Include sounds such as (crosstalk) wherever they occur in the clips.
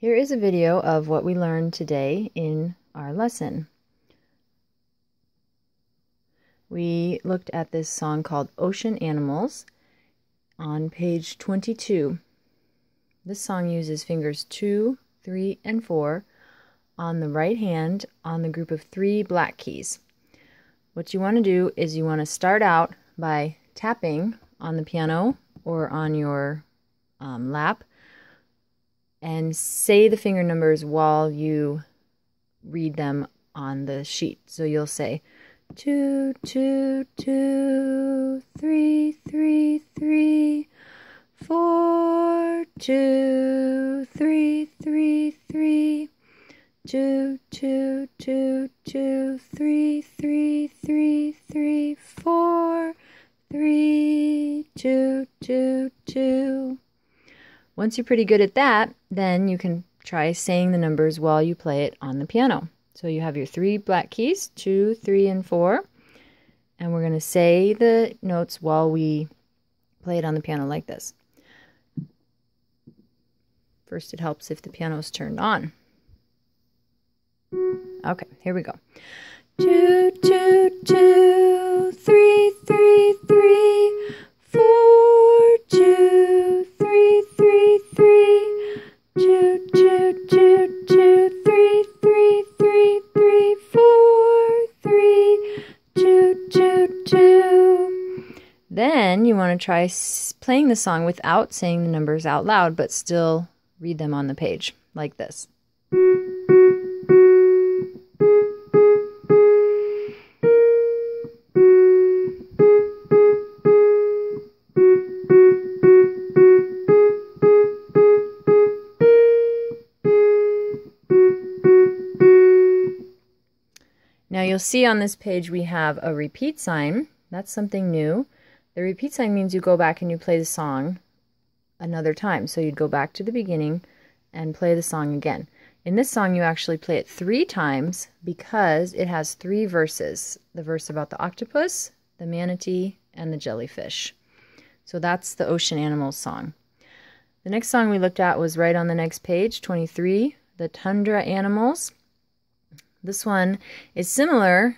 Here is a video of what we learned today in our lesson. We looked at this song called Ocean Animals on page 22. This song uses fingers 2, 3, and 4 on the right hand on the group of three black keys. What you want to do is you want to start out by tapping on the piano or on your um, lap and say the finger numbers while you read them on the sheet. So you'll say two, two, two, three, three, three, four, two, three, three, three, two, two, two, two, three, three, three, three, four, three, two, two, two. Once you're pretty good at that, then you can try saying the numbers while you play it on the piano. So you have your three black keys, two, three, and four. And we're going to say the notes while we play it on the piano like this. First, it helps if the piano is turned on. Okay, here we go. Two, two, two, Then you want to try playing the song without saying the numbers out loud, but still read them on the page like this. You'll see on this page we have a repeat sign. That's something new. The repeat sign means you go back and you play the song another time. So you'd go back to the beginning and play the song again. In this song, you actually play it three times because it has three verses the verse about the octopus, the manatee, and the jellyfish. So that's the ocean animals song. The next song we looked at was right on the next page, 23, the tundra animals. This one is similar.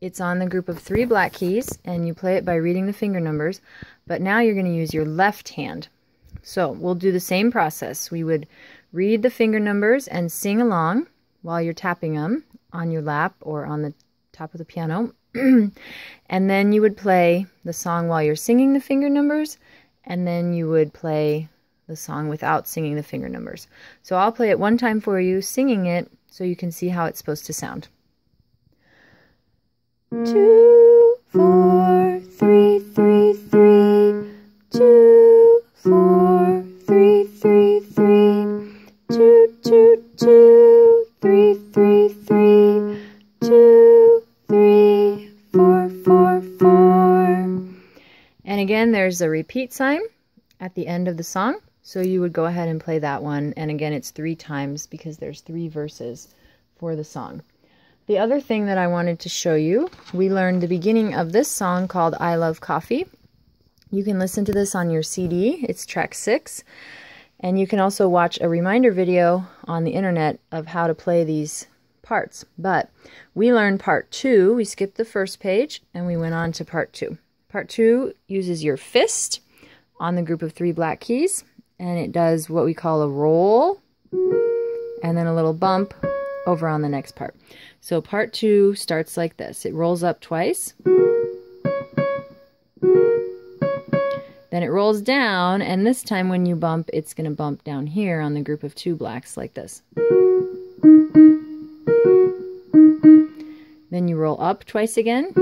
It's on the group of three black keys, and you play it by reading the finger numbers, but now you're going to use your left hand. So we'll do the same process. We would read the finger numbers and sing along while you're tapping them on your lap or on the top of the piano. (clears throat) and then you would play the song while you're singing the finger numbers, and then you would play the song without singing the finger numbers. So I'll play it one time for you, singing it, so you can see how it's supposed to sound. Two, four, three, three, three, two, four, three, three, three, two, two, two, three, three, three, two, three, four, four, four. And again, there's a repeat sign at the end of the song. So you would go ahead and play that one. And again, it's three times because there's three verses for the song. The other thing that I wanted to show you, we learned the beginning of this song called I Love Coffee. You can listen to this on your CD. It's track six. And you can also watch a reminder video on the internet of how to play these parts. But we learned part two. We skipped the first page and we went on to part two. Part two uses your fist on the group of three black keys and it does what we call a roll and then a little bump over on the next part. So part two starts like this. It rolls up twice. Then it rolls down, and this time when you bump, it's going to bump down here on the group of two blacks like this. Then you roll up twice again.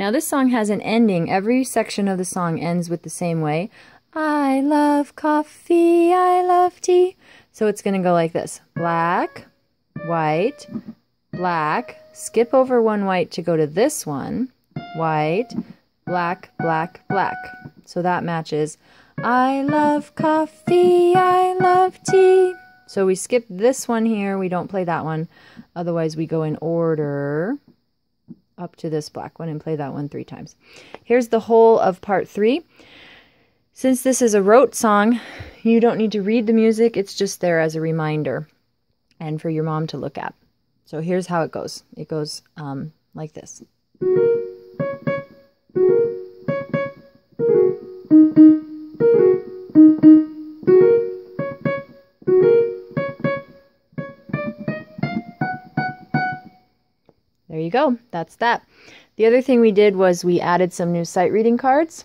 Now this song has an ending. Every section of the song ends with the same way. I love coffee, I love tea. So it's going to go like this. Black, white, black, skip over one white to go to this one. White, black, black, black. So that matches. I love coffee, I love tea. So we skip this one here. We don't play that one. Otherwise, we go in order up to this black one and play that one three times. Here's the whole of part three. Since this is a rote song, You don't need to read the music, it's just there as a reminder and for your mom to look at. So here's how it goes it goes um, like this. There you go. That's that. The other thing we did was we added some new sight reading cards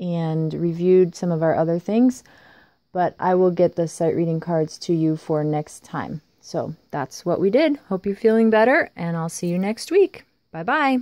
and reviewed some of our other things, but I will get the sight reading cards to you for next time. So that's what we did. Hope you're feeling better, and I'll see you next week. Bye bye.